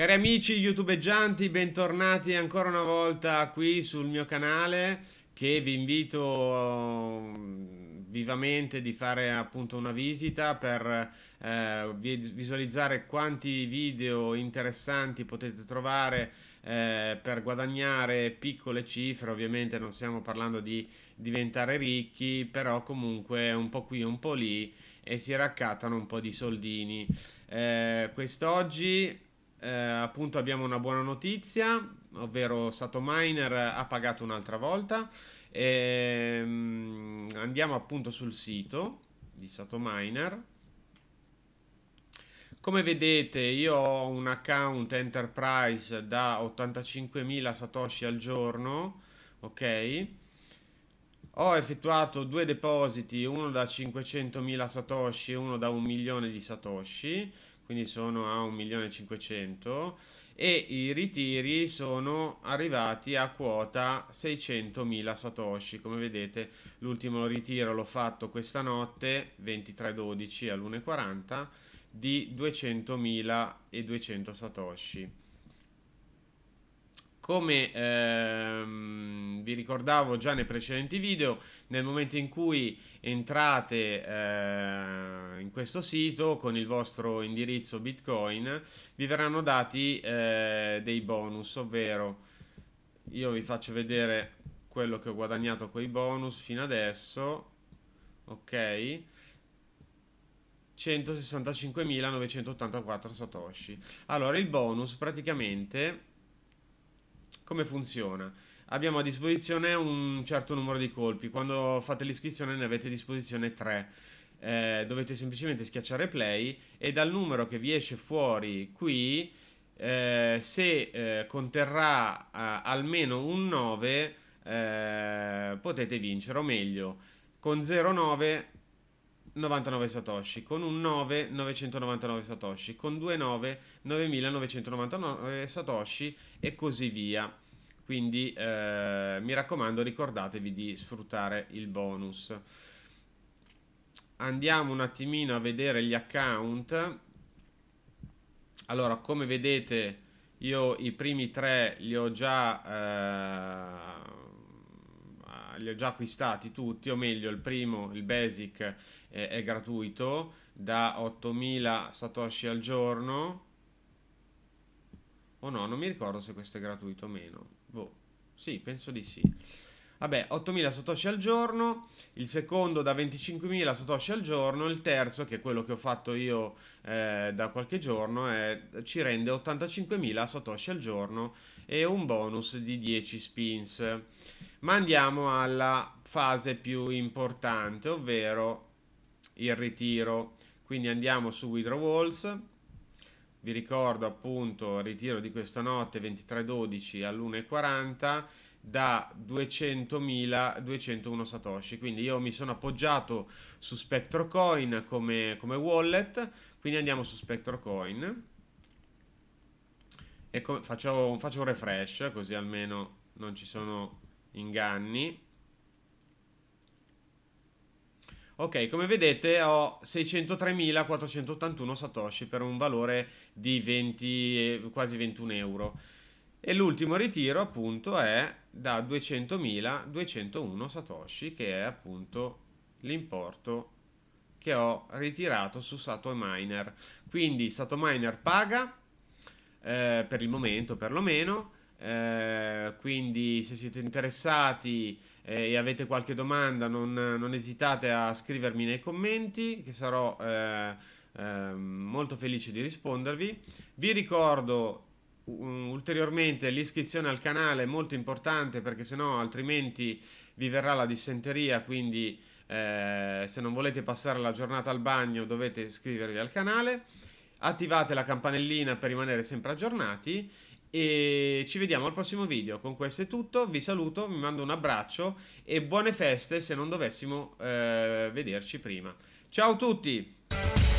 Cari amici youtubeggianti, bentornati ancora una volta qui sul mio canale che vi invito mm, vivamente di fare appunto una visita per eh, visualizzare quanti video interessanti potete trovare eh, per guadagnare piccole cifre, ovviamente non stiamo parlando di diventare ricchi, però comunque un po' qui un po' lì e si raccattano un po' di soldini. Eh, quest'oggi eh, appunto abbiamo una buona notizia, ovvero Satominer ha pagato un'altra volta. E, um, andiamo appunto sul sito di Satominer. Come vedete io ho un account Enterprise da 85.000 satoshi al giorno, ok? Ho effettuato due depositi, uno da 500.000 satoshi e uno da un milione di satoshi quindi sono a 1.500.000 e i ritiri sono arrivati a quota 600.000 satoshi. Come vedete l'ultimo ritiro l'ho fatto questa notte 23.12 all'1.40 di 200.200 satoshi come ehm, vi ricordavo già nei precedenti video, nel momento in cui entrate eh, in questo sito con il vostro indirizzo Bitcoin, vi verranno dati eh, dei bonus, ovvero io vi faccio vedere quello che ho guadagnato con i bonus fino adesso, ok? 165.984 satoshi. Allora, il bonus praticamente come funziona? Abbiamo a disposizione un certo numero di colpi. Quando fate l'iscrizione ne avete a disposizione 3. Eh, dovete semplicemente schiacciare play e dal numero che vi esce fuori qui, eh, se eh, conterrà eh, almeno un 9, eh, potete vincere, o meglio, con 0,9 99 satoshi, con un 9 999 satoshi, con 2 9 9999 satoshi e così via. Quindi eh, mi raccomando ricordatevi di sfruttare il bonus. Andiamo un attimino a vedere gli account. Allora, come vedete, io i primi tre li ho già... Eh, li ho già acquistati tutti, o meglio il primo, il basic, è, è gratuito da 8000 satoshi al giorno o no, non mi ricordo se questo è gratuito o meno boh, sì, penso di sì Vabbè, 8.000 satoshi al giorno, il secondo da 25.000 satoshi al giorno, il terzo, che è quello che ho fatto io eh, da qualche giorno, è, ci rende 85.000 satoshi al giorno e un bonus di 10 spins. Ma andiamo alla fase più importante, ovvero il ritiro. Quindi andiamo su withdrawals. Vi ricordo appunto il ritiro di questa notte 23.12 all'1.40 da 200.201 satoshi. Quindi io mi sono appoggiato su SpectroCoin come, come wallet. Quindi andiamo su SpectroCoin e faccio, faccio un refresh così almeno non ci sono inganni. Ok, come vedete ho 603.481 satoshi per un valore di 20, quasi 21 euro. E l'ultimo ritiro appunto è da 200.201 satoshi che è appunto l'importo che ho ritirato su Satominer. Quindi Satominer paga eh, per il momento perlomeno eh, quindi se siete interessati eh, e avete qualche domanda non, non, esitate a scrivermi nei commenti che sarò eh, ehm, molto felice di rispondervi. Vi ricordo um, ulteriormente l'iscrizione al canale è molto importante perché sennò altrimenti vi verrà la dissenteria quindi eh, se non volete passare la giornata al bagno dovete iscrivervi al canale attivate la campanellina per rimanere sempre aggiornati e ci vediamo al prossimo video. Con questo è tutto, vi saluto, vi mando un abbraccio e buone feste se non dovessimo eh, vederci prima. Ciao a tutti!